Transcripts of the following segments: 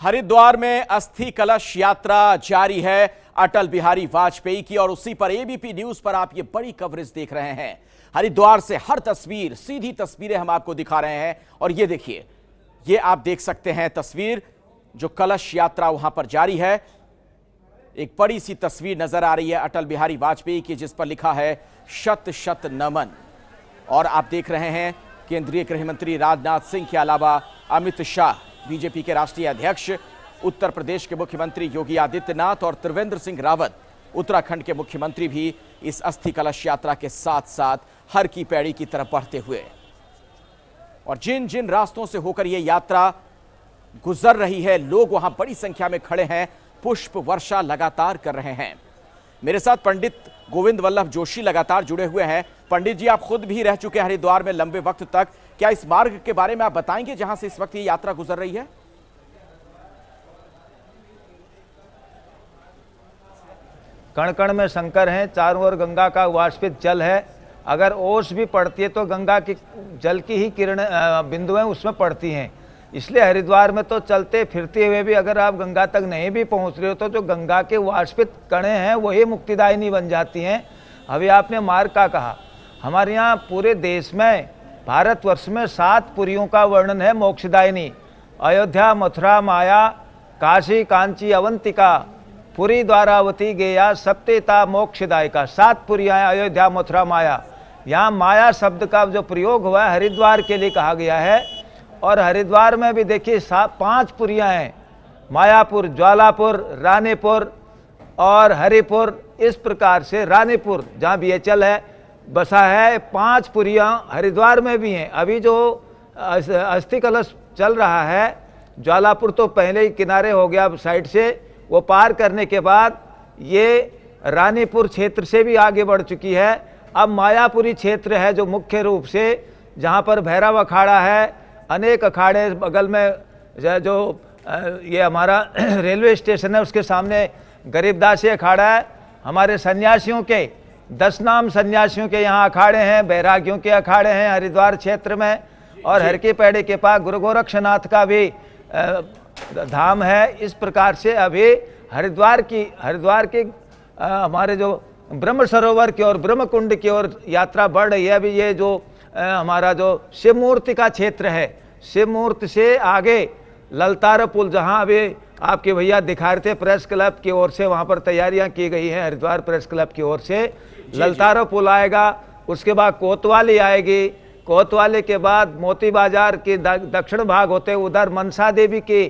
हरिद्वार में अस्थि कलश यात्रा जारी है। अटल बिहारी वाजपेयी की और उसी पर एबीपी न्यूज़ पर आप ये बड़ी कवरेज देख रहे हैं। हरिद्वार से हर तस्वीर, सीधी तस्वीरें हम आपको दिखा रहे हैं। और ये देखिए, ये आप देख सकते हैं तस्वीर जो कलश यात्रा वहाँ पर जारी है। एक बड़ी सी तस्वीर नज़र आ रही है अटल बिहारी वाजपेयी की, जिस पर लिखा है, शत शत नमन। और आप देख रहे हैं, केंद्रीय गृह मंत्री राजनाथ सिंह के अलावा अमित शाह। बीजेपी के राष्ट्रीय अध्यक्ष, उत्तर प्रदेश के मुख्यमंत्री योगी आदित्यनाथ और त्रिवेंद्र सिंह रावत। उत्तराखंड के मुख्यमंत्री भी इस अस्थि कलश यात्रा के साथ साथ हर की पैड़ी की तरफ़ बढ़ते हुए। और जिन जिन रास्तों से होकर यह यात्रा गुजर रही है, लोग वहाँ बड़ी संख्या में खड़े हैं, पुष्प वर्षा लगातार कर रहे हैं। मेरे साथ पंडित गोविंद वल्लभ जोशी लगातार जुड़े हुए हैं। पंडित जी, आप खुद भी रह चुके हरिद्वार में लंबे वक्त तक। क्या इस मार्ग के बारे में आप बताएँगे जहाँ से इस वक्त ये यात्रा गुजर रही है? कण कण में शंकर हैं, चारों ओर गंगा का वाष्पित जल है। अगर ओस भी पड़ती है तो गंगा की जल की ही किरण बिंदुएँ उसमें पड़ती हैं। इसलिए हरिद्वार में तो चलते फिरते हुए भी अगर आप गंगा तक नहीं भी पहुँच रहे हो तो जो गंगा के वाष्पित कणे हैं, वही मुक्तिदायिनी बन जाती हैं। अभी आपने मार्ग का कहा। हमारे यहाँ पूरे देश में, भारतवर्ष में सात पुरियों का वर्णन है मोक्षदायिनी। अयोध्या, मथुरा, माया, काशी, कांची, अवंतिका, पुरी, द्वारावती, गया, सप्तेता, मोक्षदायिका। सात पुरियाँ अयोध्या, मथुरा, माया। यहाँ माया शब्द का जो प्रयोग हुआ है, हरिद्वार के लिए कहा गया है। और हरिद्वार में भी देखिए पाँच पुरियाँ हैं। मायापुर, ज्वालापुर, रानीपुर और हरिपुर। इस प्रकार से रानीपुर, जहाँ बी है, बसा है, पाँच पुरियाँ हरिद्वार में भी हैं। अभी जो अस्थि कलश चल रहा है, ज्वालापुर तो पहले ही किनारे हो गया अब साइड से, वो पार करने के बाद ये रानीपुर क्षेत्र से भी आगे बढ़ चुकी है। अब मायापुरी क्षेत्र है जो मुख्य रूप से, जहाँ पर भैरव अखाड़ा है अनेक अखाड़े बगल में जो ये हमारा रेलवे स्टेशन है उसके सामने गरीबदासी अखाड़ा है। हमारे सन्यासियों के दस नाम सन्यासियों के यहाँ अखाड़े हैं बैरागियों के अखाड़े हैं हरिद्वार क्षेत्र में। और हरके पेड़े के पास गुरु गोरक्षनाथ का भी धाम है। इस प्रकार से अभी हरिद्वार की हरिद्वार के हमारे जो ब्रह्म सरोवर की ओर ब्रह्म कुंड की ओर यात्रा बढ़ रही है। अभी ये जो हमारा जो शिव मूर्ति का क्षेत्र है शिव मूर्ति से आगे ललतार पुल जहाँ अभी आपके भैया दिखा रहे थे प्रेस क्लब की ओर से वहाँ पर तैयारियाँ की गई हैं हरिद्वार प्रेस क्लब की ओर से। ललतारो पुल आएगा उसके बाद कोतवाली आएगी। कोतवाली के बाद मोती बाज़ार के दक्षिण भाग होते उधर मनसा देवी के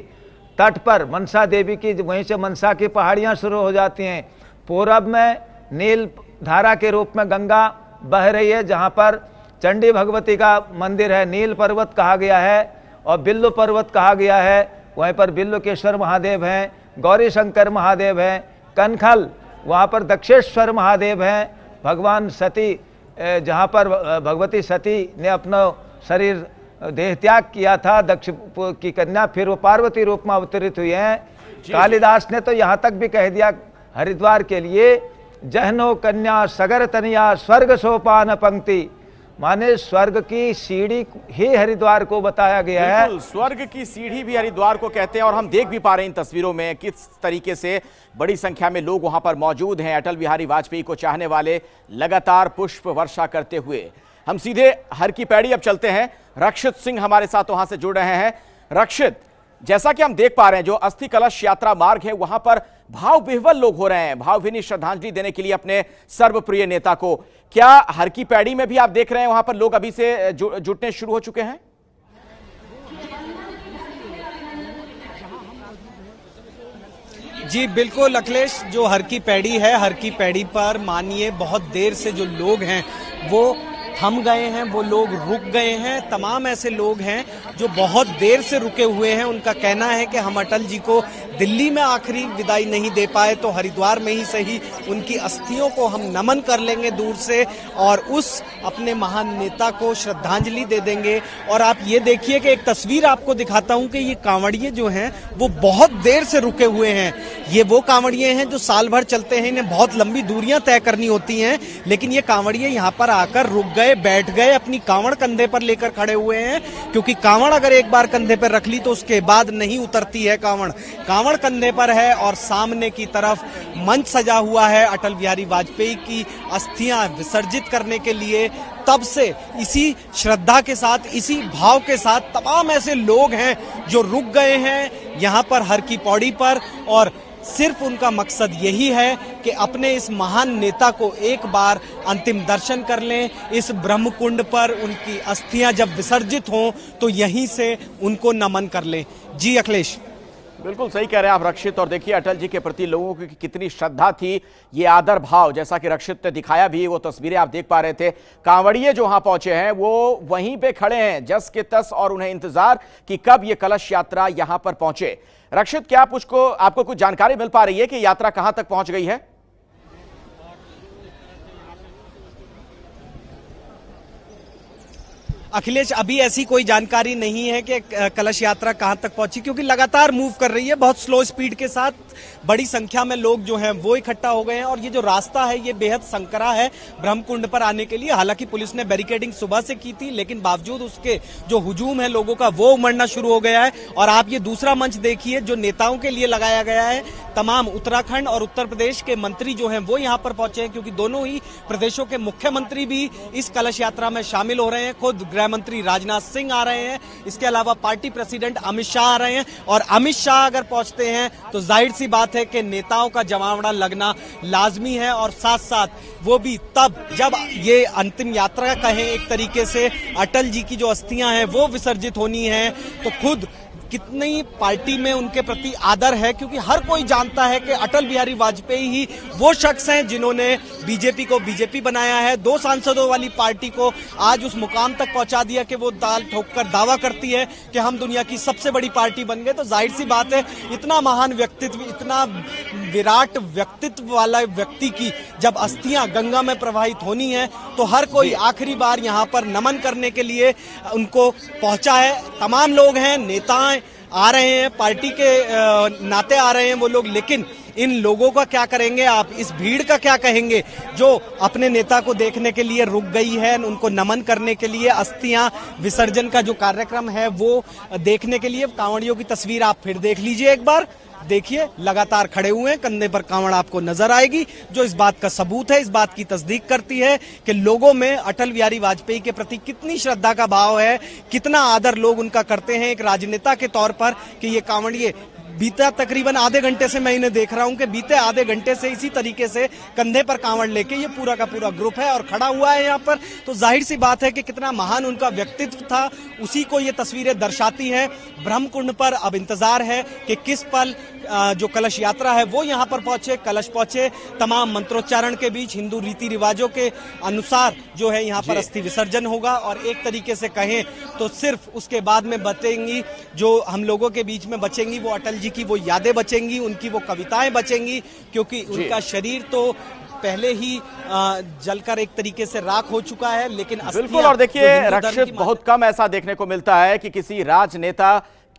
तट पर मनसा देवी की वहीं से मनसा की पहाड़ियाँ शुरू हो जाती हैं। पूरब में नील धारा के रूप में गंगा बह रही है जहाँ पर चंडी भगवती का मंदिर है नील पर्वत कहा गया है और बिल्लु पर्वत कहा गया है। वहीं पर बिल्लुकेश्वर महादेव हैं गौरी शंकर महादेव हैं कनखल वहाँ पर दक्षेश्वर महादेव हैं। भगवान सती जहाँ पर भगवती सती ने अपना शरीर देह त्याग किया था दक्ष की कन्या फिर वो पार्वती रूप में अवतरित हुई हैं। कालिदास ने तो यहाँ तक भी कह दिया हरिद्वार के लिए जहनो कन्या सगर तनिया स्वर्ग सोपान पंक्ति। माने स्वर्ग की सीढ़ी ही हरिद्वार को बताया गया है। स्वर्ग की सीढ़ी भी हरिद्वार को कहते हैं और हम देख भी पा रहे हैं इन तस्वीरों में किस तरीके से बड़ी संख्या में लोग वहाँ पर मौजूद हैं। अटल बिहारी वाजपेयी को चाहने वाले लगातार पुष्प वर्षा करते हुए। हम सीधे हर की पैड़ी अब चलते हैं। रक्षित सिंह हमारे साथ वहाँ से जुड़ रहे हैं। रक्षित, जैसा कि हम देख पा रहे हैं, जो अस्थि कलश यात्रा मार्ग है, वहाँ पर भाव विह्वल लोग हो रहे हैं। भावभीनी श्रद्धांजलि देने के लिए अपने सर्वप्रिय नेता को क्या हर की पैड़ी में भी आप देख रहे हैं वहाँ पर लोग अभी से जुटने शुरू हो चुके हैं? जी, बिल्कुल अखिलेश, जो हर की पैड़ी है हर की पैड़ी पर मानिए, बहुत देर से जो लोग हैं, वो थम गए हैं, वो लोग रुक गए हैं, तमाम ऐसे लोग हैं जो बहुत देर से रुके हुए हैं। उनका कहना है कि हम अटल जी को दिल्ली में आखिरी विदाई नहीं दे पाए तो हरिद्वार में ही सही उनकी अस्थियों को हम नमन कर लेंगे दूर से और उस अपने महान नेता को श्रद्धांजलि दे देंगे। और आप ये देखिए कि एक तस्वीर आपको दिखाता हूँ कि ये कांवड़िए जो हैं, वो बहुत देर से रुके हुए हैं। ये वो कांवड़िए हैं जो साल भर चलते हैं, इन्हें बहुत लंबी दूरियाँ तय करनी होती हैं, लेकिन ये कांवड़िए यहाँ पर आकर रुक गए बैठ गए, अपनी कांवड़ कंधे पर लेकर खड़े हुए हैं। क्योंकि कांवड़ अगर एक बार कंधे पर रख ली तो उसके बाद नहीं उतरती है कांवड़। कांवड़ कंधे पर है और सामने की तरफ़ मंच सजा हुआ है अटल बिहारी वाजपेयी की अस्थियाँ विसर्जित करने के लिए। तब से इसी श्रद्धा के साथ, इसी भाव के साथ तमाम ऐसे लोग हैं जो रुक गए हैं। यहाँ पर हर की पौड़ी पर और सिर्फ़ उनका मकसद यही है कि अपने इस महान नेता को एक बार अंतिम दर्शन कर लें। इस ब्रह्म कुंड पर उनकी अस्थियाँ जब विसर्जित हों तो यहीं से उनको नमन कर लें। जी अखिलेश। बिल्कुल सही कह रहे हैं आप, रक्षित। और देखिए, अटल जी के प्रति लोगों की कितनी श्रद्धा थी, ये आदर भाव, जैसा कि रक्षित ने दिखाया भी, वो तस्वीरें आप देख पा रहे थे। कांवड़िए जो वहाँ पहुँचे हैं, वो वहीं पे खड़े हैं, जस के तस, और उन्हें इंतज़ार कि कब ये कलश यात्रा यहाँ पर पहुँचे। रक्षित, क्या आप उसको, आपको कुछ जानकारी मिल पा रही है कि यात्रा कहाँ तक पहुँच गई है? अखिलेश, अभी ऐसी कोई जानकारी नहीं है कि कलश यात्रा कहाँ तक पहुँची, क्योंकि लगातार मूव कर रही है, बहुत स्लो स्पीड के साथ बड़ी संख्या में लोग जो हैं वो इकट्ठा हो गए हैं, और ये जो रास्ता है, ये बेहद संकरा है ब्रह्मकुंड पर आने के लिए। हालाँकि पुलिस ने बैरिकेडिंग सुबह से की थी, लेकिन बावजूद उसके जो हुजूम है लोगों का, वो उमड़ना शुरू हो गया है। और आप ये दूसरा मंच देखिए, जो नेताओं के लिए लगाया गया है, तमाम उत्तराखंड और उत्तर प्रदेश के मंत्री जो हैं, वो यहाँ पर पहुँचे हैं, क्योंकि दोनों ही प्रदेशों के मुख्यमंत्री भी इस कलश यात्रा में शामिल हो रहे हैं। खुद गृह मंत्री राजनाथ सिंह आ रहे हैं। इसके अलावा पार्टी प्रेसिडेंट अमित शाह आ रहे हैं और अमित शाह अगर पहुँचते हैं तो ज़ाहिर सी बात है कि नेताओं का जमावड़ा लगना लाजमी है और साथ साथ वो भी तब जब ये अंतिम यात्रा कहें एक तरीके से, अटल जी की जो अस्थियाँ हैं, वो विसर्जित होनी है तो खुद कितनी पार्टी में उनके प्रति आदर है क्योंकि हर कोई जानता है कि अटल बिहारी वाजपेयी ही वो शख्स हैं जिन्होंने बीजेपी को बीजेपी बनाया है। दो सांसदों वाली पार्टी को आज उस मुकाम तक पहुँचा दिया कि वो दाल ठोक कर दावा करती है कि हम दुनिया की सबसे बड़ी पार्टी बन गए। तो ज़ाहिर सी बात है इतना महान व्यक्तित्व इतना विराट व्यक्तित्व वाला व्यक्ति की जब अस्थियाँ गंगा में प्रवाहित होनी है तो हर कोई आखिरी बार यहाँ पर नमन करने के लिए उनको पहुँचा है। तमाम लोग हैं नेताएँ आ रहे हैं, पार्टी के नाते आ रहे हैं वो लोग, लेकिन इन लोगों का क्या करेंगे? आप इस भीड़ का क्या कहेंगे? जो अपने नेता को देखने के लिए रुक गई है, उनको नमन करने के लिए अस्थियाँ, विसर्जन का जो कार्यक्रम है, वो देखने के लिए, कांवड़ियों की तस्वीर आप फिर देख लीजिए एक बार। देखिए, लगातार खड़े हुए हैं, कंधे पर कांवड़ आपको नज़र आएगी, जो इस बात का सबूत है, इस बात की तस्दीक करती है कि लोगों में अटल बिहारी वाजपेयी के प्रति कितनी श्रद्धा का भाव है, कितना आदर लोग उनका करते हैं एक राजनेता के तौर पर कि ये कांवड़िए बीता तकरीबन आधे घंटे से मैं इन्हें देख रहा हूँ कि बीते आधे घंटे से इसी तरीके से कंधे पर कांवड़ लेके ये पूरा का पूरा ग्रुप है और खड़ा हुआ है यहाँ पर। तो ज़ाहिर सी बात है कि कितना महान उनका व्यक्तित्व था उसी को ये तस्वीरें दर्शाती हैं। ब्रह्मकुंड पर अब इंतज़ार है कि किस पल जो कलश यात्रा है वो यहाँ पर पहुँचे कलश पहुँचे। तमाम मंत्रोच्चारण के बीच हिंदू रीति रिवाजों के अनुसार जो है यहाँ पर अस्थि विसर्जन होगा और एक तरीके से कहें तो सिर्फ़ उसके बाद में बचेंगी जो हम लोगों के बीच में बचेंगी वो अटल जी की वो यादें बचेंगी उनकी वो कविताएँ बचेंगी क्योंकि उनका शरीर तो पहले ही जलकर एक तरीके से राख हो चुका है लेकिन बिल्कुल और देखिए रक्षित बहुत कम ऐसा देखने को मिलता है कि किसी राजनेता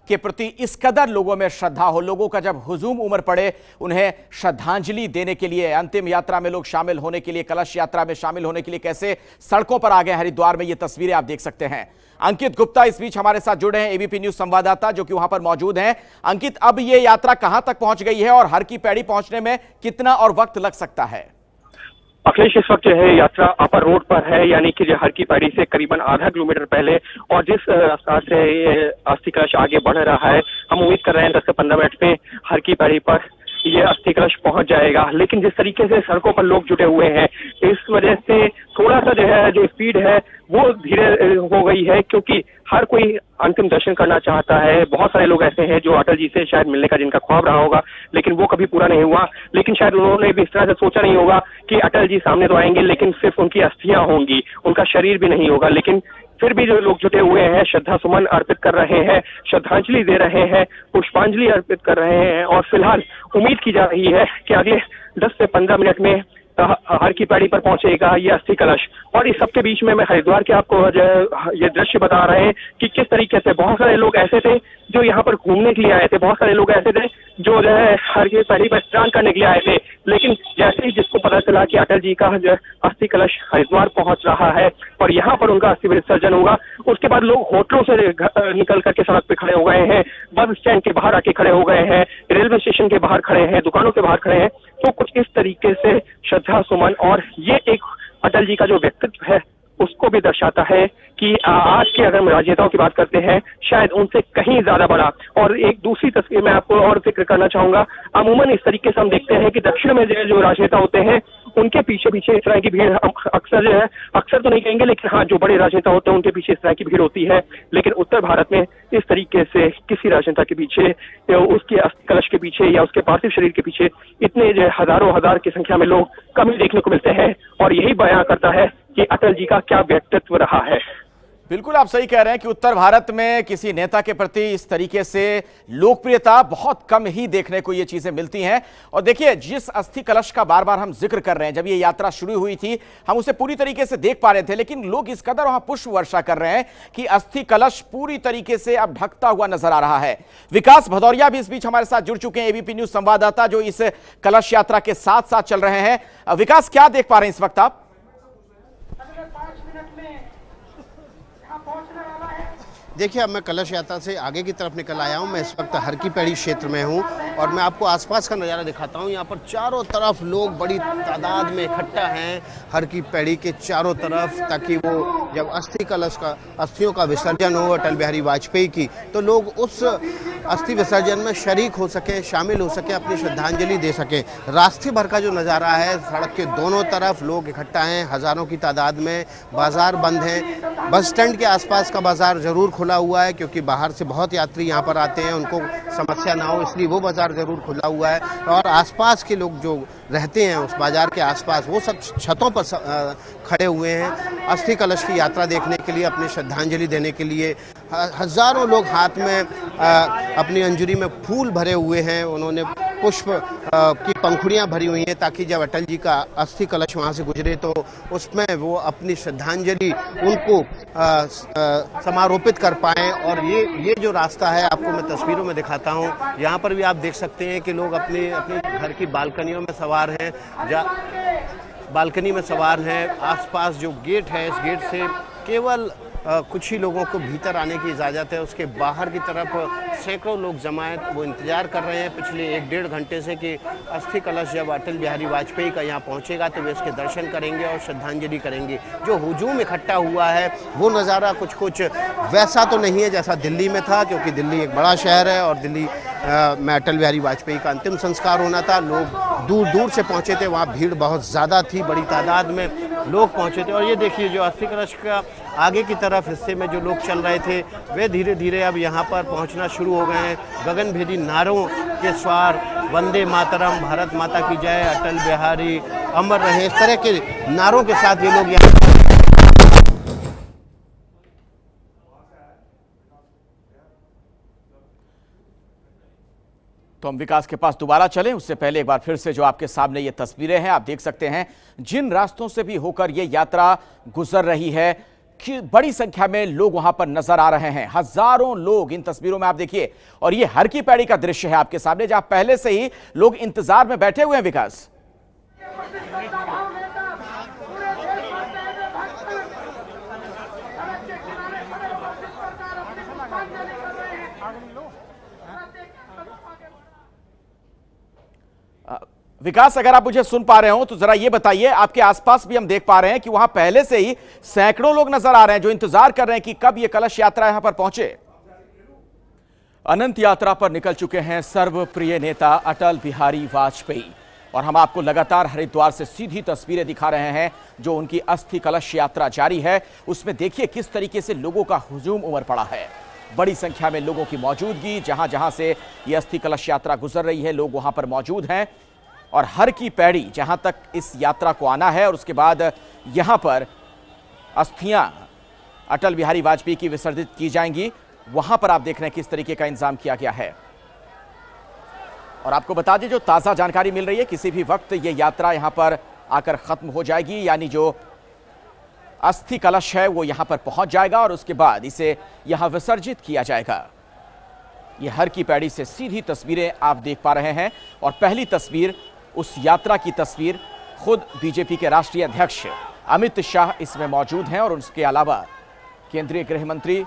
के प्रति इस कदर लोगों में श्रद्धा हो लोगों का जब हुजूम उम्र पड़े उन्हें श्रद्धांजलि देने के लिए अंतिम यात्रा में लोग शामिल होने के लिए कलश यात्रा में शामिल होने के लिए कैसे सड़कों पर आ गए हरिद्वार में ये तस्वीरें आप देख सकते हैं। अंकित गुप्ता इस बीच हमारे साथ जुड़े हैं एबीपी न्यूज़ संवाददाता, जो कि वहाँ पर मौजूद हैं। अंकित, अब ये यात्रा कहाँ तक पहुँच गई है और हर की पैड़ी पहुँचने में कितना और वक्त लग सकता है? अखिलेश, इस वक्त जो है यात्रा अपर रोड पर है, यानी कि जो हर की पैड़ी से करीबन आधा किलोमीटर पहले और जिस रफ्तार से अस्थि कलश आगे बढ़ रहा है, हम उम्मीद कर रहे हैं दस से पंद्रह मिनट में हर की पैड़ी पर ये अस्थि कलश पहुँच जाएगा। लेकिन जिस तरीके से सड़कों पर लोग जुटे हुए हैं, इस वजह से थोड़ा सा जो है, जो स्पीड है, वो धीरे हो गई है, क्योंकि हर कोई अंतिम दर्शन करना चाहता है। बहुत सारे लोग ऐसे हैं जो अटल जी से शायद मिलने का जिनका ख्वाब रहा होगा, लेकिन वो कभी पूरा नहीं हुआ। लेकिन शायद उन्होंने भी इस तरह से सोचा नहीं होगा कि अटल जी सामने तो आएँगे, लेकिन सिर्फ़ उनकी अस्थियाँ होंगी, उनका शरीर भी नहीं होगा। लेकिन फिर भी जो लोग जुटे हुए हैं, श्रद्धा सुमन अर्पित कर रहे हैं, श्रद्धांजलि दे रहे हैं, पुष्पांजलि अर्पित कर रहे हैं और फ़िलहाल उम्मीद की जा रही है कि अगले 10 से 15 मिनट में हर की पैड़ी पर पहुंचेगा ये अस्थि कलश। और इस सबके बीच में मैं हरिद्वार के आपको ये दृश्य बता रहे हैं कि किस तरीके से बहुत सारे लोग ऐसे थे जो यहाँ पर घूमने के लिए आए थे, बहुत सारे लोग ऐसे थे जो जो है हर की पैड़ी पर स्नान करने के लिए आए थे। लेकिन जैसे ही जिसको पता चला कि अटल जी का जो अस्थि कलश हरिद्वार पहुँच रहा है और यहाँ पर उनका अस्थि विसर्जन होगा, उसके बाद लोग होटलों से निकल करके सड़क पे खड़े हो गए हैं, बस स्टैंड के बाहर आके खड़े हो गए हैं, रेलवे स्टेशन के बाहर खड़े हैं, दुकानों के बाहर खड़े हैं तो कुछ इस तरीके से श्रद्धा सुमन और ये एक अटल जी का जो व्यक्तित्व है, उसको भी दर्शाता है कि आज के अगर राजनेताओं की बात करते हैं, शायद उनसे कहीं ज़्यादा बड़ा। और एक दूसरी तस्वीर मैं आपको और ज़िक्र करना चाहूँगा। अमूमन इस तरीके से हम देखते हैं कि दक्षिण में जो राजनेता होते हैं, उनके पीछे पीछे इस तरह की भीड़ अक्सर जो है, अक्सर तो नहीं कहेंगे, लेकिन हाँ जो बड़े राजनेता होते हैं, उनके पीछे इस तरह की भीड़ होती है। लेकिन उत्तर भारत में इस तरीके से किसी राजनेता के पीछे उसके कलश के पीछे, या उसके पार्थिव शरीर के पीछे इतने जो हज़ारों हज़ार की संख्या में लोग कम ही देखने को मिलते हैं। और यही बयां करता है कि अटल जी का क्या व्यक्तित्व रहा है। बिल्कुल आप सही कह रहे हैं कि उत्तर भारत में किसी नेता के प्रति इस तरीके से लोकप्रियता बहुत कम ही देखने को ये चीज़ें मिलती हैं। और देखिए, जिस अस्थि कलश का बार बार हम ज़िक्र कर रहे हैं, जब ये यात्रा शुरू हुई थी, हम उसे पूरी तरीके से देख पा रहे थे, लेकिन लोग इस कदर वहाँ पुष्प वर्षा कर रहे हैं कि अस्थि कलश पूरी तरीके से अब ढकता हुआ नज़र आ रहा है। विकास भदौरिया भी इस बीच हमारे साथ जुड़ चुके हैं एबीपी न्यूज़ संवाददाता, जो इस कलश यात्रा के साथ साथ चल रहे हैं। विकास, क्या देख पा रहे हैं इस वक्त आप? देखिए, अब मैं कलश यात्रा से आगे की तरफ़ निकल आया हूँ। मैं इस वक्त हर की पैड़ी क्षेत्र में हूँ और मैं आपको आसपास का नज़ारा दिखाता हूँ। यहाँ पर चारों तरफ़ लोग बड़ी तादाद में इकट्ठा हैं हर की पैड़ी के चारों तरफ़ ताकि वो जब अस्थि कलश का, अस्थियों का विसर्जन हो अटल बिहारी वाजपेयी की तो लोग उस अस्थि विसर्जन में शरीक हो सके, शामिल हो सके, अपनी श्रद्धांजलि दे सके। रास्ते भर का जो नज़ारा है, सड़क के दोनों तरफ़ लोग इकट्ठा हैं, हज़ारों की तादाद में बाज़ार बंद हैं। बस स्टैंड के आसपास का बाज़ार ज़रूर खुला हुआ है, क्योंकि बाहर से बहुत यात्री यहाँ पर आते हैं, उनको समस्या ना हो, इसलिए वो बाज़ार ज़रूर खुला हुआ है। और आसपास के लोग जो रहते हैं, उस बाज़ार के आसपास, वो सब छतों पर खड़े हुए हैं। अस्थि कलश की यात्रा देखने के लिए, अपनी श्रद्धांजलि देने के लिए हज़ारों लोग हाथ में अपनी अंजुरी में फूल भरे हुए हैं। उन्होंने पुष्प की पंखुड़ियाँ भरी हुई हैं ताकि जब अटल जी का अस्थि कलश वहाँ से गुजरे तो उसमें वो अपनी श्रद्धांजलि उनको समारोपित कर पाएँ। और ये ये जो रास्ता है, आपको मैं तस्वीरों में दिखाता हूँ। यहाँ पर भी आप देख सकते हैं कि लोग अपने अपने घर की बालकनियों में सवार हैं। जा, बालकनी में सवार हैं। आसपास जो गेट है, इस गेट से केवल कुछ ही लोगों को भीतर आने की इजाज़त है। उसके बाहर की तरफ़ सैकड़ों लोग जमायत वो इंतज़ार कर रहे हैं। पिछले एक डेढ़ घंटे से कि अस्थि कलश जब अटल बिहारी वाजपेयी का यहाँ पहुँचेगा तो वे उसके दर्शन करेंगे और श्रद्धांजलि करेंगे। जो हजूम इकट्ठा हुआ है, वो नज़ारा कुछ कुछ वैसा तो नहीं है जैसा दिल्ली में था, क्योंकि दिल्ली एक बड़ा शहर है और दिल्ली में अटल बिहारी वाजपेयी का अंतिम संस्कार होना था। लोग दूर दूर से पहुँचे थे, वहाँ भीड़ बहुत ज़्यादा थी बड़ी तादाद में लोग पहुँचे थे। और ये देखिए, जो अस्थि कलश का आगे की तरफ़ हिस्से में जो लोग चल रहे थे, वे धीरे धीरे अब यहाँ पर पहुँचना शुरू हो गए हैं। गगन भेदी नारों के स्वार, वंदे मातरम, भारत माता की जय, अटल बिहारी, अमर रहे। इस तरह के नारों के साथ ये लोग यहाँ तो हम विकास के पास दोबारा चलें। उससे पहले एक बार फिर से जो आपके सामने ये तस्वीरें हैं, आप देख सकते हैं, जिन रास्तों से भी होकर ये यात्रा गुजर रही है बड़ी संख्या में लोग वहाँ पर नज़र आ रहे हैं। हज़ारों लोग इन तस्वीरों में आप देखिए, और ये हर की पैड़ी का दृश्य है आपके सामने, जहाँ पहले से ही लोग इंतज़ार में बैठे हुए हैं, विकास। विकास, अगर आप मुझे सुन पा रहे हो तो जरा ये बताइए, आपके आसपास भी हम देख पा रहे हैं कि वहाँ पहले से ही सैकड़ों लोग नज़र आ रहे हैं जो इंतज़ार कर रहे हैं कि कब ये कलश यात्रा यहाँ पर पहुँचे। अनंत यात्रा पर निकल चुके हैं सर्वप्रिय नेता अटल बिहारी वाजपेयी। और हम आपको लगातार हरिद्वार से सीधी तस्वीरें दिखा रहे हैं, जो उनकी अस्थि कलश यात्रा जारी है। उसमें देखिए किस तरीके से लोगों का हुजूम उमर पड़ा है। बड़ी संख्या में लोगों की मौजूदगी जहाँ जहाँ से ये अस्थि कलश यात्रा गुजर रही है, लोग वहाँ पर मौजूद हैं। और हर की पैड़ी जहाँ तक इस यात्रा को आना है और उसके बाद यहाँ पर अस्थियाँ अटल बिहारी वाजपेयी की विसर्जित की जाएँगी। वहाँ पर आप देख रहे हैं किस तरीके का इंतज़ाम किया गया है। और आपको बता दें, जो ताज़ा जानकारी मिल रही है, किसी भी वक्त ये यात्रा यहाँ पर आकर खत्म हो जाएगी, यानी जो अस्थि कलश है, वो यहाँ पर पहुँच जाएगा और उसके बाद इसे यहाँ विसर्जित किया जाएगा। ये हर की पैड़ी से सीधी तस्वीरें आप देख पा रहे हैं और पहली तस्वीर उस यात्रा की तस्वीर खुद बीजेपी के राष्ट्रीय अध्यक्ष अमित शाह इसमें मौजूद हैं और उसके अलावा केंद्रीय गृह मंत्री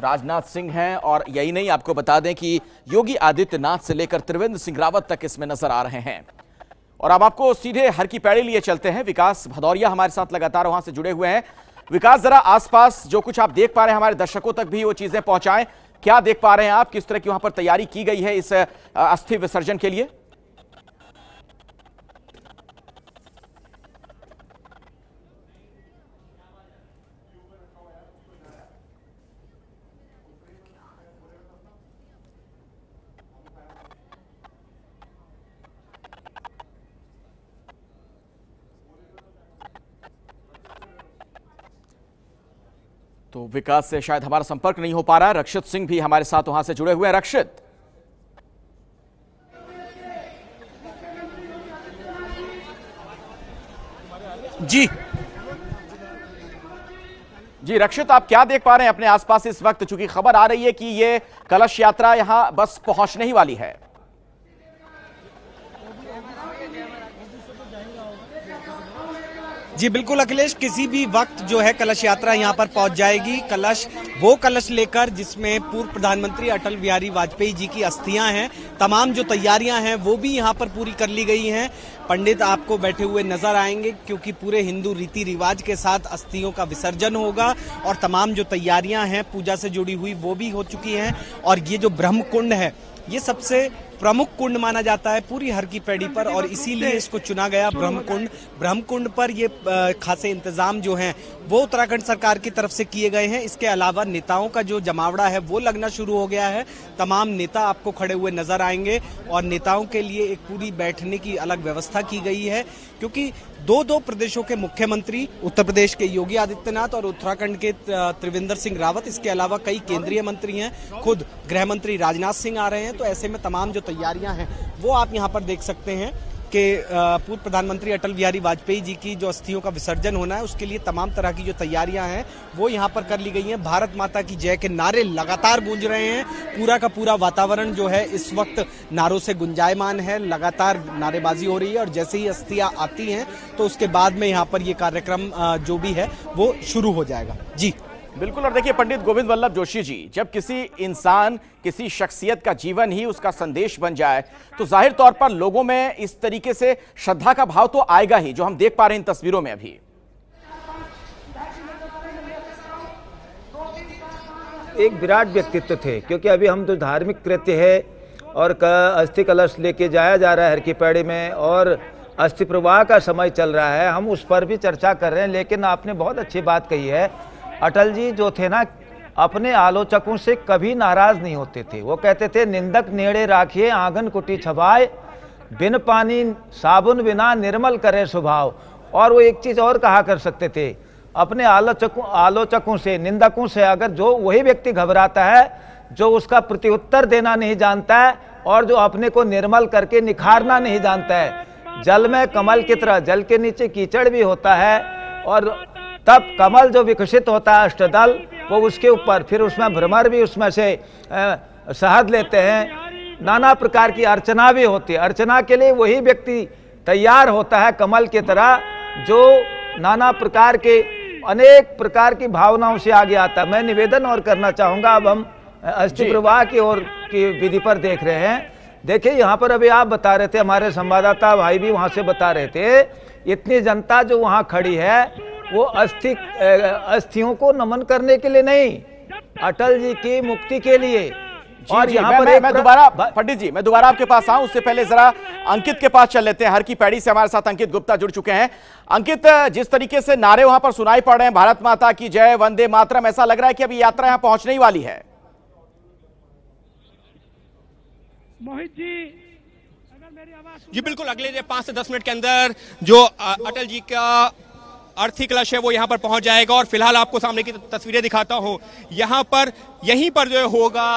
राजनाथ सिंह हैं और यही नहीं, आपको बता दें कि योगी आदित्यनाथ से लेकर त्रिवेंद्र सिंह रावत तक इसमें नज़र आ रहे हैं। और अब आपको सीधे हर की पैड़ी लिए चलते हैं। विकास भदौरिया हमारे साथ लगातार वहाँ से जुड़े हुए हैं। विकास, जरा आसपास जो कुछ आप देख पा रहे हैं, हमारे दर्शकों तक भी वो चीज़ें पहुंचाएँ। क्या देख पा रहे हैं आप? किस तरह की वहाँ पर तैयारी की गई है इस अस्थि विसर्जन के लिए? विकास से शायद हमारा संपर्क नहीं हो पा रहा। रक्षित सिंह भी हमारे साथ वहाँ से जुड़े हुए हैं। रक्षित। जी। जी, रक्षित, आप क्या देख पा रहे हैं? अपने आसपास इस वक्त चूँकि खबर आ रही है कि ये कलश यात्रा यहाँ बस पहुँचने ही वाली है। जी बिल्कुल, अखिलेश, किसी भी वक्त जो है कलश यात्रा यहाँ पर पहुँच जाएगी। कलश, वो कलश लेकर जिसमें पूर्व प्रधानमंत्री अटल बिहारी वाजपेयी जी की अस्थियाँ हैं, तमाम जो तैयारियाँ हैं, वो भी यहाँ पर पूरी कर ली गई हैं। पंडित आपको बैठे हुए नज़र आएँगे, क्योंकि पूरे हिंदू रीति रिवाज के साथ अस्थियों का विसर्जन होगा और तमाम जो तैयारियाँ हैं, पूजा से जुड़ी हुई, वो भी हो चुकी हैं। और ये जो ब्रह्म कुंड है, ये सबसे प्रमुख कुंड माना जाता है पूरी हर की पैड़ी पर और इसीलिए इसको चुना गया ब्रह्मकुंड। ब्रह्मकुंड पर ये खासे इंतज़ाम जो हैं, वो उत्तराखंड सरकार की तरफ़ से किए गए हैं। इसके अलावा नेताओं का जो जमावड़ा है, वो लगना शुरू हो गया है। तमाम नेता आपको खड़े हुए नज़र आएँगे और नेताओं के लिए एक पूरी बैठने की अलग व्यवस्था की गई है, क्योंकि दो दो प्रदेशों के मुख्यमंत्री, उत्तर प्रदेश के योगी आदित्यनाथ और उत्तराखंड के त्रिवेंद्र सिंह रावत, इसके अलावा कई केंद्रीय मंत्री हैं। खुद गृह मंत्री राजनाथ सिंह आ रहे हैं तो ऐसे में तमाम जो तैयारियाँ हैं, वो आप यहाँ पर देख सकते हैं। कि पूर्व प्रधानमंत्री अटल बिहारी वाजपेयी जी की जो अस्थियों का विसर्जन होना है, उसके लिए तमाम तरह की जो तैयारियाँ हैं, वो यहाँ पर कर ली गई हैं। भारत माता की जय के नारे लगातार गूंज रहे हैं। पूरा का पूरा वातावरण जो है, इस वक्त नारों से गुंजायमान है। लगातार नारेबाजी हो रही है और जैसे ही अस्थियाँ आती हैं तो उसके बाद में यहाँ पर ये कार्यक्रम जो भी है, वो शुरू हो जाएगा। जी। बिल्कुल, और देखिए पंडित गोविंद वल्लभ जोशी जी, जब किसी इंसान, किसी शख्सियत का जीवन ही उसका संदेश बन जाए तो ज़ाहिर तौर पर लोगों में इस तरीके से श्रद्धा का भाव तो आएगा ही, जो हम देख पा रहे हैं इन तस्वीरों में अभी। एक विराट व्यक्तित्व थे, क्योंकि अभी हम जो धार्मिक कृत्य है, और अस्थि कलश लेके जाया जा रहा है हर की पैड़ी में, और अस्थि प्रवाह का समय चल रहा है, हम उस पर भी चर्चा कर रहे हैं, लेकिन आपने बहुत अच्छी बात कही है अटल जी जो थे ना, अपने आलोचकों से कभी नाराज़ नहीं होते थे। वो कहते थे, निंदक नेड़े राखिए, आँगन कुटी छबाए, बिन पानी, साबुन बिना निर्मल करे स्वभाव और वो एक चीज़ और कहा कर सकते थे, अपने आलोचकों आलोचकों से, निंदकों से, अगर जो वही व्यक्ति घबराता है, जो उसका प्रत्युत्तर देना नहीं जानता है, और जो अपने को निर्मल करके निखारना नहीं जानता है, जल में कमल की तरह, जल के नीचे कीचड़ भी होता है, और तब कमल जो विकसित होता है अष्टदल वो उसके ऊपर फिर उसमें भ्रमर भी उसमें से शहद लेते हैं। नाना प्रकार की अर्चना भी होती है। अर्चना के लिए वही व्यक्ति तैयार होता है कमल की तरह जो नाना प्रकार के अनेक प्रकार की भावनाओं से आगे आता है। मैं निवेदन और करना चाहूँगा अब हम अस्थि प्रवाह की ओर की विधि पर देख रहे हैं। देखिए यहाँ पर अभी आप बता रहे थे हमारे संवाददाता भाई भी वहाँ से बता रहे थे इतनी जनता जो वहाँ खड़ी है वो अस्थि अस्थियों को नमन करने के लिए नहीं अटल जी की मुक्ति के लिए। और यहाँ पर मैं दोबारा पंडित जी मैं दोबारा आपके पास आऊँ उससे पहले जरा अंकित के पास चल लेते हैं। हर की पैड़ी से हमारे साथ अंकित गुप्ता जुड़ चुके हैं। अंकित जिस तरीके से नारे वहाँ पर सुनाई पड़ रहे हैं भारत माता की जय वंदे मातरम ऐसा लग रहा है कि अभी यात्रा यहाँ पहुँचने ही वाली है। मोहित जी जी बिल्कुल अगले पाँच से दस मिनट के अंदर जो अटल जी का अर्थी कलश है, वो यहाँ पर पहुँच जाएगा। और फ़िलहाल आपको सामने की तस्वीरें दिखाता हूँ। यहाँ पर, यहीं पर जो होगा,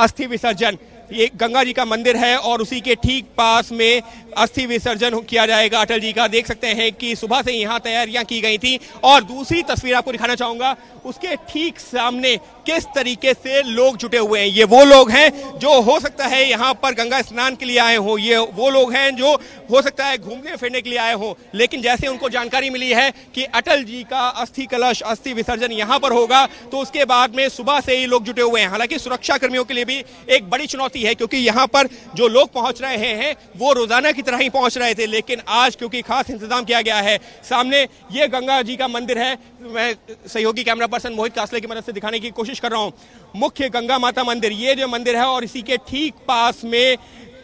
अस्थि विसर्जन। ये गंगा जी का मंदिर है और उसी के ठीक पास में अस्थि विसर्जन किया जाएगा। अटल जी का देख सकते हैं कि सुबह से यहाँ तैयारियाँ की गई थी और दूसरी तस्वीर आपको दिखाना चाहूँगा। उसके ठीक सामने किस तरीके से लोग जुटे हुए हैं। ये वो लोग हैं जो हो सकता है यहाँ पर गंगा स्नान के लिए आए हों। ये वो लोग हैं जो हो सकता है घूमने फिरने के लिए आए हों। लेकिन जैसे उनको जानकारी मिली है कि अटल जी का अस्थि कलश, अस्थि विसर्जन यहाँ पर होगा तो उसके बाद में सुबह से ही लोग जुटे हुए हैं। हालाँकि सुरक्षा कर्मियों के लिए भी एक बड़ी चुनौती है, क्योंकि यहाँ पर जो लोग पहुँच रहे हैं, वो रोज़ाना की तरह ही पहुँच रहे थे, लेकिन आज क्योंकि खास इंतज़ाम किया गया है, सामने ये गंगा जी का मंदिर है। मैं सहयोगी कैमरा पर्सन मोहित कासले की मदद से दिखाने की कोशिश कर रहा हूँ। मुख्य गंगा माता मंदिर, ये जो मंदिर है, और इसी के ठीक पास में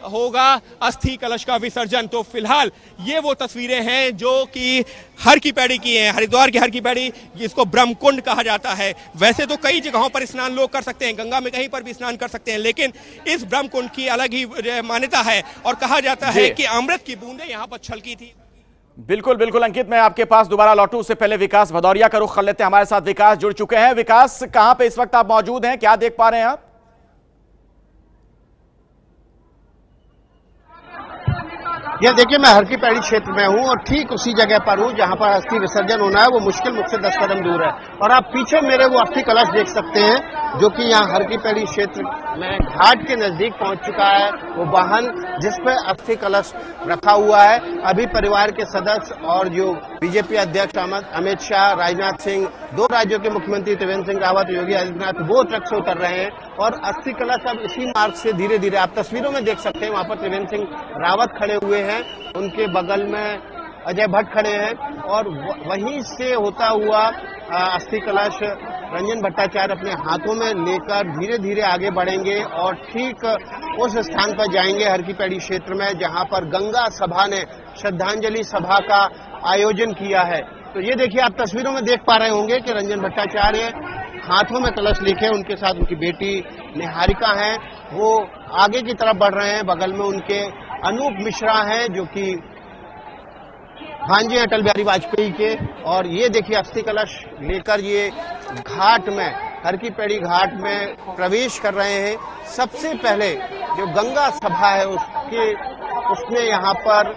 होगा। अस्थि कलश का विसर्जन। तो फ़िलहाल ये वो तस्वीरें हैं जो कि हर की पैड़ी की हैं हरिद्वार की हर की पैड़ी जिसको ब्रह्मकुंड कहा जाता है। वैसे तो कई जगहों पर स्नान लोग कर सकते हैं गंगा में कहीं पर भी स्नान कर सकते हैं लेकिन इस ब्रह्मकुंड की अलग ही मान्यता है। और कहा जाता है कि अमृत की बूंदें यहाँ पर छलकी थी। बिल्कुल बिल्कुल अंकित मैं आपके पास दोबारा लौटू। उससे पहले विकास भदौरिया का रुख कर लेते हैं। हमारे साथ विकास जुड़ चुके हैं। विकास कहाँ पे इस वक्त आप मौजूद हैं? क्या देख पा रहे हैं आप? यह देखिए, मैं हरकी पैड़ी क्षेत्र में हूँ और ठीक उसी जगह पर हूँ जहाँ पर अस्थि विसर्जन होना है। वो मुश्किल मुख से दस कदम दूर है। और आप पीछे मेरे वो अस्थि कलश देख सकते हैं। जो कि यहाँ हर की पैड़ी क्षेत्र में घाट के नज़दीक पहुँच चुका है। वो वाहन जिसपे अस्थि कलश रखा हुआ है। अभी परिवार के सदस्य और जो बीजेपी अध्यक्ष अमित शाह, राजनाथ सिंह, दो राज्यों के मुख्यमंत्री त्रिवेंद्र सिंह रावत, योगी आदित्यनाथ, वो ट्रक से उतर रहे हैं और अस्थि कलश अब इसी मार्ग से धीरे धीरे आप तस्वीरों में देख सकते हैं। वहाँ पर त्रिवेंद्र सिंह रावत खड़े हुए हैं। उनके बगल में अजय भट्ट खड़े हैं और वहीं से होता हुआ अस्थि कलश, रंजन भट्टाचार्य अपने हाथों में लेकर धीरे धीरे आगे बढ़ेंगे और ठीक उस स्थान पर जाएँगे हर की पैड़ी क्षेत्र में, जहाँ पर गंगा सभा ने श्रद्धांजलि सभा का आयोजन किया है। तो ये देखिए, आप तस्वीरों में देख पा रहे होंगे कि रंजन भट्टाचार्य हाथों में कलश लेके उनके साथ उनकी बेटी निहारिका है। वो आगे की तरफ़ बढ़ रहे हैं, बगल में उनके अनूप मिश्रा हैं, जो कि भांजे अटल बिहारी वाजपेयी के। और ये देखिए, अस्थि कलश लेकर ये घाट में हर की पेड़ी घाट में प्रवेश कर रहे हैं। सबसे पहले जो गंगा सभा है, उसके, उसने यहाँ पर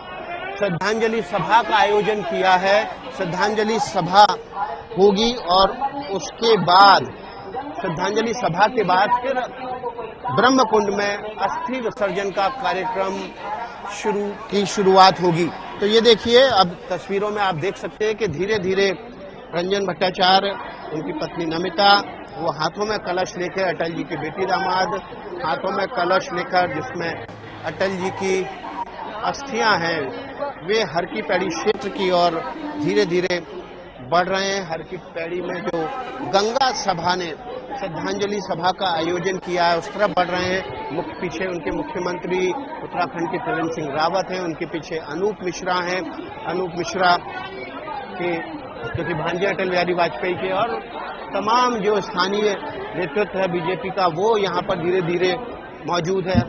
श्रद्धांजलि सभा का आयोजन किया है। श्रद्धांजलि सभा होगी और उसके बाद, श्रद्धांजलि सभा के बाद फिर ब्रह्म कुंड में अस्थि विसर्जन का कार्यक्रम शुरू, की शुरुआत होगी। तो ये देखिए, अब तस्वीरों में आप देख सकते हैं कि धीरे धीरे रंजन भट्टाचार्य, उनकी पत्नी नमिता, वो हाथों में कलश लेकर अटल जी की बेटी दामाद हाथों में कलश लेकर जिसमें अटल जी की अस्थियाँ हैं, वे हर की पैड़ी क्षेत्र की ओर धीरे धीरे बढ़ रहे हैं। हर की पैड़ी में जो गंगा सभा ने श्रद्धांजलि सभा का आयोजन किया है, उस तरफ़ बढ़ रहे हैं। मुख्य पीछे उनके मुख्यमंत्री उत्तराखंड के त्रिवेंद्र सिंह रावत हैं, उनके पीछे अनूप मिश्रा हैं। अनूप मिश्रा के जो कि भांजे अटल बिहारी वाजपेयी के और तमाम जो स्थानीय नेतृत्व है बीजेपी का, वो यहाँ पर धीरे धीरे मौजूद है।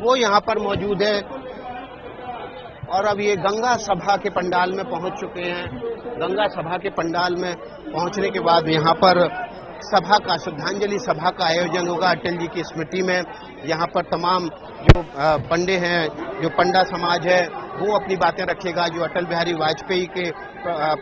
वो यहाँ पर मौजूद है। और अब ये गंगा सभा के पंडाल में पहुँच चुके हैं। गंगा सभा के पंडाल में पहुँचने के बाद यहाँ पर सभा का, श्रद्धांजलि सभा का आयोजन होगा अटल जी की स्मृति में। यहाँ पर तमाम जो पंडे हैं, जो पंडा समाज है, वो अपनी बातें रखेगा। जो अटल बिहारी वाजपेयी के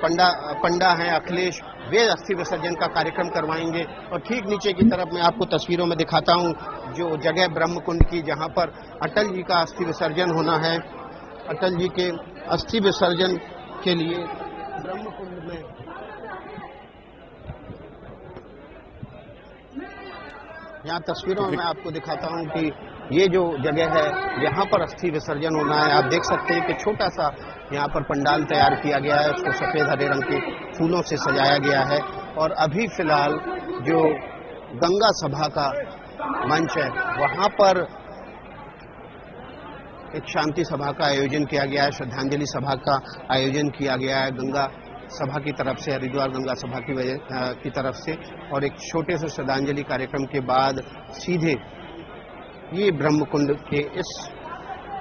पंडा पंडा हैं, अखिलेश, वे अस्थि विसर्जन का कार्यक्रम करवाएँगे। और ठीक नीचे की तरफ़ मैं आपको तस्वीरों में दिखाता हूँ जो जगह ब्रह्म कुंड की, जहाँ पर अटल जी का अस्थि विसर्जन होना है। अटल जी के अस्थि विसर्जन के लिए ब्रह्म कुंड में। यहाँ तस्वीरों में मैं आपको दिखाता हूँ कि ये जो जगह है, यहाँ पर अस्थि विसर्जन होना है। आप देख सकते हैं कि छोटा सा यहाँ पर पंडाल तैयार किया गया है। उसको सफ़ेद हरे रंग के फूलों से सजाया गया है। और अभी फ़िलहाल जो गंगा सभा का मंच है, वहाँ पर एक शांति सभा का आयोजन किया गया है, श्रद्धांजलि सभा का आयोजन किया गया है गंगा सभा की तरफ़ से, हरिद्वार गंगा सभा की वजह की तरफ़ से। और एक छोटे से श्रद्धांजलि कार्यक्रम के बाद सीधे ये ब्रह्मकुंड के इस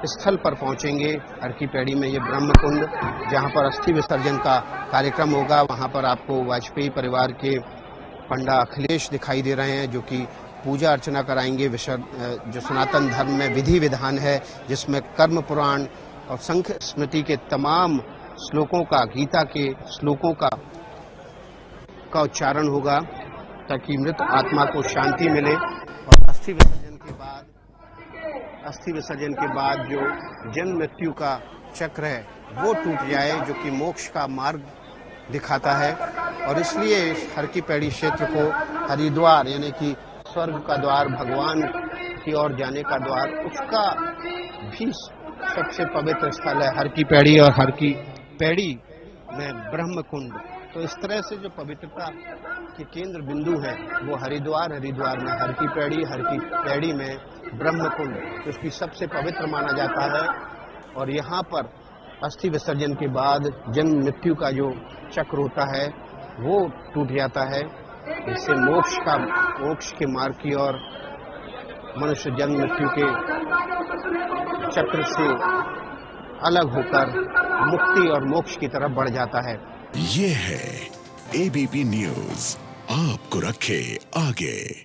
स्थल पर पहुँचेंगे हर की पैड़ी में ये ब्रह्म कुंड जहाँ पर अस्थि विसर्जन का कार्यक्रम होगा। वहाँ पर आपको वाजपेयी परिवार के पंडा अखिलेश दिखाई दे रहे हैं, जो कि पूजा अर्चना कराएँगे। विसर्ज जो सनातन धर्म में विधि विधान है, जिसमें कर्म पुराण और संख स्मृति के तमाम श्लोकों का, गीता के श्लोकों का का उच्चारण होगा, ताकि मृत आत्मा को शांति मिले। और अस्थि विसर्जन के बाद, अस्थि विसर्जन के बाद जो जन्म मृत्यु का चक्र है, वो टूट जाए, जो कि मोक्ष का मार्ग दिखाता है। और इसलिए हर की पैड़ी क्षेत्र को हरिद्वार, यानी कि स्वर्ग का द्वार, भगवान की ओर जाने का द्वार, उसका भी सबसे पवित्र स्थल है हर की पैड़ी और हर की पैड़ी में ब्रह्म कुंड तो इस तरह से जो पवित्रता के केंद्र बिंदु है, वो हरिद्वार हरिद्वार में हर की पैड़ी, हर की पैड़ी में ब्रह्म कुंड तो सबसे पवित्र माना जाता है। और यहाँ पर अस्थि विसर्जन के बाद जन्म मृत्यु का जो चक्र होता है, वो टूट जाता है। इससे मोक्ष का, मोक्ष के मार्ग की ओर मनुष्य जन्म मृत्यु के चक्र से अलग होकर मुक्ति और मोक्ष की तरफ़ बढ़ जाता है। ये है एबीपी न्यूज़ आपको रखे आगे।